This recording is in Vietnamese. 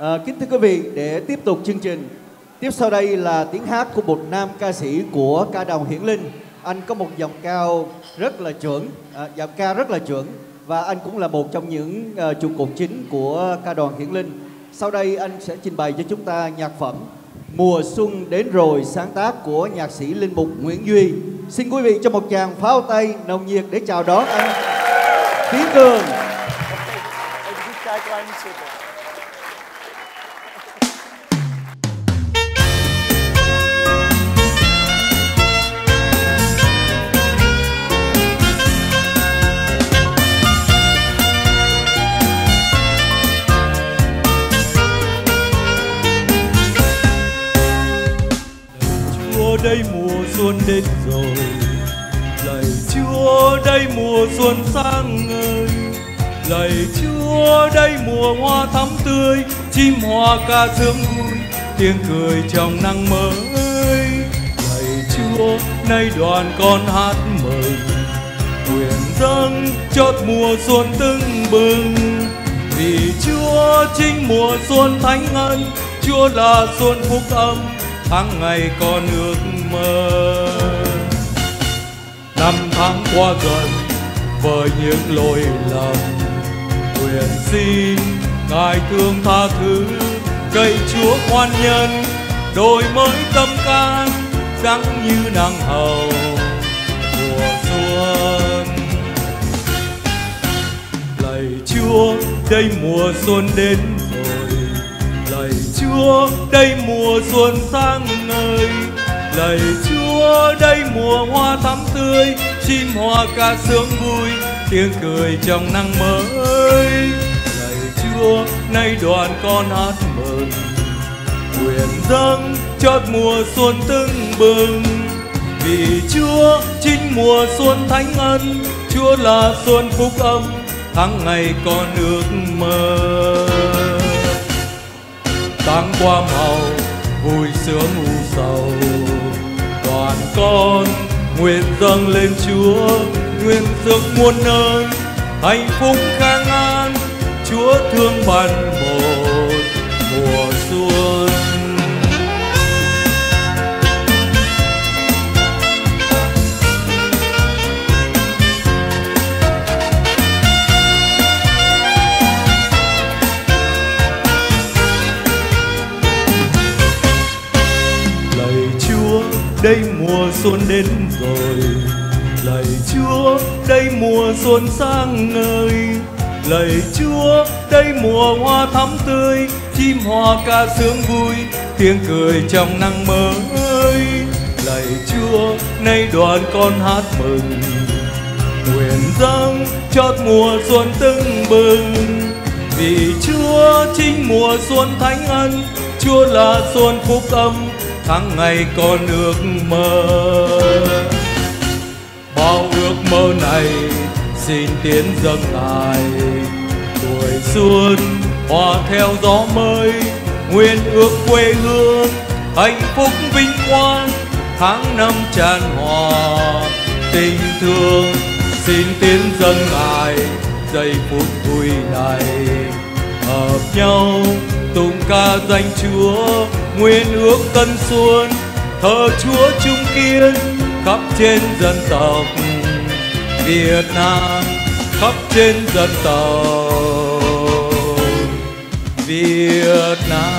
À, kính thưa quý vị, để tiếp tục chương trình, tiếp sau đây là tiếng hát của một nam ca sĩ của ca đồng Hiển Linh. Anh có một giọng cao rất là chuẩn, à, giọng ca rất là chuẩn và anh cũng là một trong những uh, trụ cột chính của ca đoàn Hiển Linh. Sau đây anh sẽ trình bày cho chúng ta nhạc phẩm Mùa xuân đến rồi sáng tác của nhạc sĩ Linh Mục Nguyễn Duy. Xin quý vị cho một chàng pháo tay nồng nhiệt để chào đón anh Tiến Cường. Đây mùa xuân đến rồi. Lạy chúa, đây mùa xuân sang ngời. Lạy chúa, đây mùa hoa thắm tươi, chim hoa ca sướng vui, tiếng cười trong nắng mới. Lạy chúa, nay đoàn con hát mừng, nguyện dâng chót mùa xuân tưng bừng. Vì chúa chính mùa xuân thánh ân, chúa là xuân phúc âm tháng ngày còn ước mơ. Năm tháng qua gần, với những lỗi lầm, nguyện xin ngài thương tha thứ. Cây chúa khoan nhân, đổi mới tâm can, trắng như nắng hầu mùa xuân. Lạy chúa, đây mùa xuân đến lạy chúa, đây mùa xuân sang ngời. Lạy chúa, đây mùa hoa thắm tươi. Chim hoa ca sướng vui, tiếng cười trong nắng mới. Lạy chúa, nay đoàn con hát mừng. Nguyện dâng chót mùa xuân tưng bừng. Vì chúa, chính mùa xuân thánh ân. Chúa là xuân phúc âm, tháng ngày con ước mơ sáng qua màu vui sướng u sầu. Đoàn con nguyện dâng lên chúa, nguyện dâng muôn ơn hạnh phúc khang an, chúa thương ban một mùa xuân đây mùa xuân đến rồi. Lạy chúa, đây mùa xuân sang ngời lạy chúa, đây mùa hoa thắm tươi, chim hoa ca sướng vui, tiếng cười trong nắng mới. Lạy chúa, nay đoàn con hát mừng. Nguyện dâng chót mùa xuân tưng bừng. Vì chúa chính mùa xuân thánh ân, chúa là xuân phúc âm tháng ngày còn ước mơ. Bao ước mơ này xin tiến dâng lại. Tuổi xuân hòa theo gió mới, nguyện ước quê hương hạnh phúc vinh quang. Tháng năm tràn hòa, tình thương xin tiến dâng lại. Giây phút vui này hợp nhau ca danh Chúa, nguyện ước tân xuân, thờ Chúa trung kiên khắp trên dân tộc Việt Nam, khắp trên dân tộc Việt Nam.